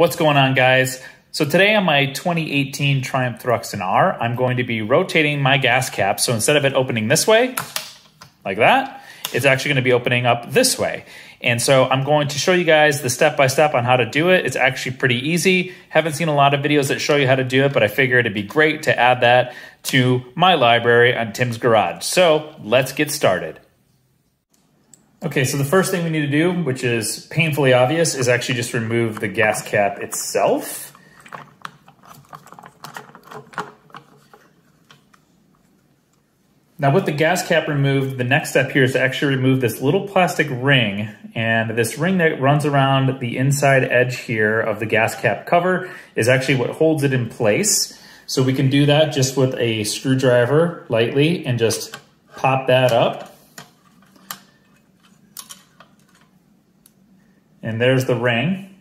What's going on guys? So today on my 2018 Triumph Thruxton R, I'm going to be rotating my gas cap. So instead of it opening this way, like that, it's actually gonna be opening up this way. And so I'm going to show you guys the step-by-step -step on how to do it. It's actually pretty easy. Haven't seen a lot of videos that show you how to do it, but I figured it'd be great to add that to my library on Tim's Garage. So let's get started. Okay, so the first thing we need to do, which is painfully obvious, is actually just remove the gas cap itself. Now with the gas cap removed, the next step here is to actually remove this little plastic ring. And this ring that runs around the inside edge here of the gas cap cover is actually what holds it in place. So we can do that just with a screwdriver lightly and just pop that up. And there's the ring.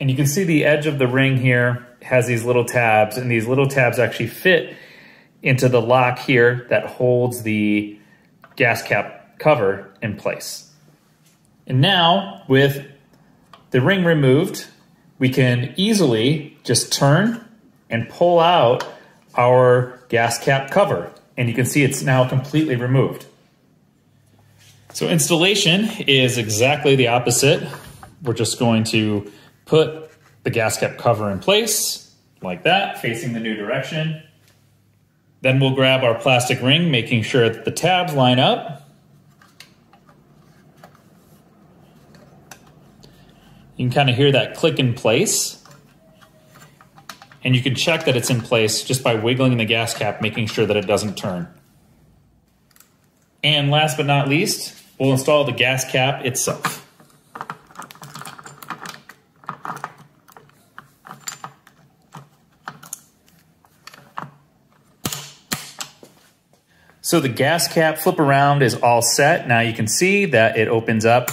And you can see the edge of the ring here has these little tabs and these little tabs actually fit into the lock here that holds the gas cap cover in place. And now with the ring removed, we can easily just turn and pull out our gas cap cover. And you can see it's now completely removed. So installation is exactly the opposite. We're just going to put the gas cap cover in place like that, facing the new direction. Then we'll grab our plastic ring, making sure that the tabs line up. You can kind of hear that click in place. And you can check that it's in place just by wiggling the gas cap, making sure that it doesn't turn. And last but not least, We'll install the gas cap itself. So the gas cap flip around is all set. Now you can see that it opens up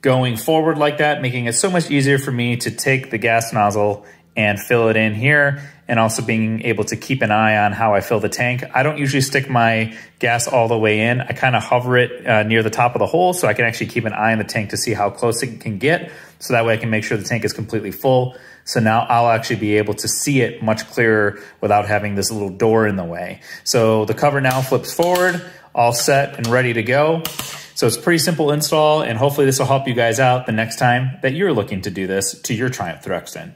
going forward like that, making it so much easier for me to take the gas nozzle and fill it in here and also being able to keep an eye on how I fill the tank. I don't usually stick my gas all the way in. I kind of hover it uh, near the top of the hole so I can actually keep an eye on the tank to see how close it can get. So that way I can make sure the tank is completely full. So now I'll actually be able to see it much clearer without having this little door in the way. So the cover now flips forward, all set and ready to go. So it's pretty simple install and hopefully this will help you guys out the next time that you're looking to do this to your Triumph Thruxton.